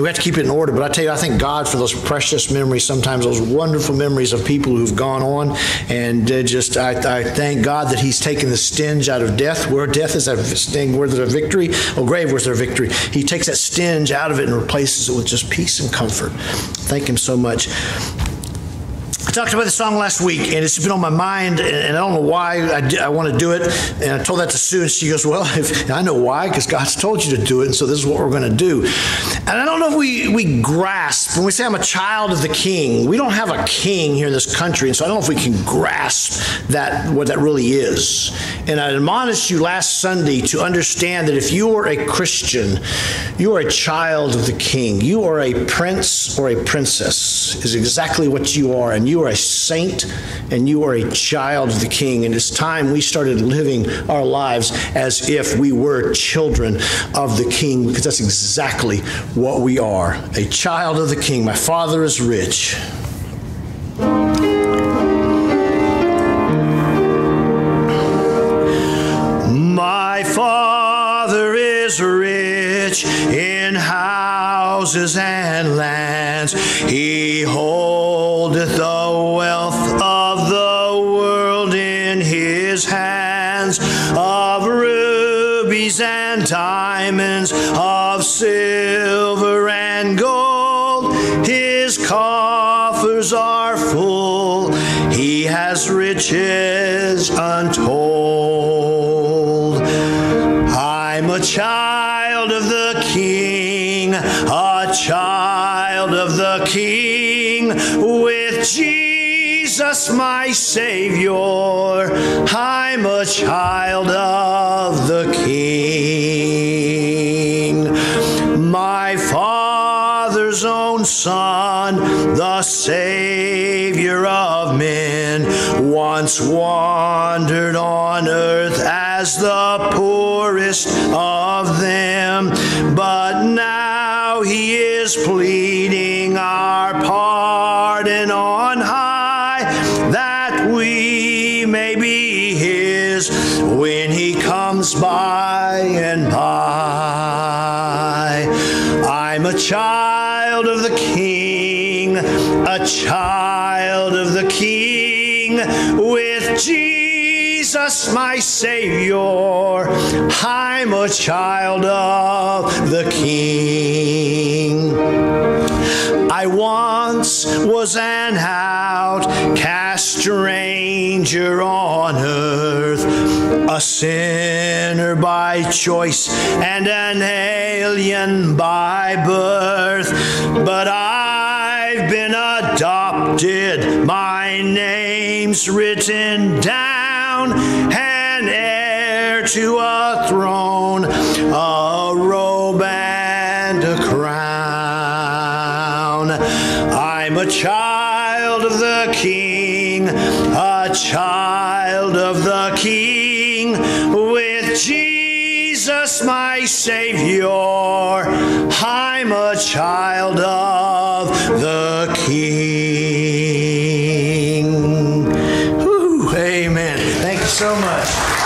we have to keep it in order. But I tell you, I thank God for those precious memories, sometimes those wonderful memories of people who've gone on. And just, I, I thank God that He's taken the stench out of death. Where death is a sting, where there's a victory, oh, grave, where's there victory? He takes that stench out of it and replaces it with just peace and comfort. Thank Him so much. I talked about the song last week, and it's been on my mind, and I don't know why I, I want to do it. And I told that to Sue, and she goes, "Well, if, I know why, because God's told you to do it, and so this is what we're going to do." And I don't know if we we grasp when we say I'm a child of the King. We don't have a king here in this country, and so I don't know if we can grasp that what that really is. And I admonished you last Sunday to understand that if you are a Christian, you are a child of the King. You are a prince or a princess. Is exactly what you are, and you you are a saint and you are a child of the King. And it's time we started living our lives as if we were children of the King, because that's exactly what we are a child of the King. My Father is rich. My Father is rich in houses and lands. He holdeth the wealth of the world in his hands, of rubies and diamonds, of silver and gold. His coffers are full, he has riches untold. A child of the King with Jesus, my Savior. I'm a child of the King. My Father's own Son, the Savior of men, once wandered on earth as the poorest of them, but now he is pleading our pardon on high that we may be his when he comes by and by. I'm a child of the King, a child of the King with Jesus, my Savior. I'm a child of the King. I once was an outcast stranger on earth, a sinner by choice and an alien by birth. But I've been adopted, my name's written down, an heir to a throne, a robe and a crown. I'm a child of the King, a child of the King, with Jesus my Savior. I'm a child of the King. Amen. Thank you so much.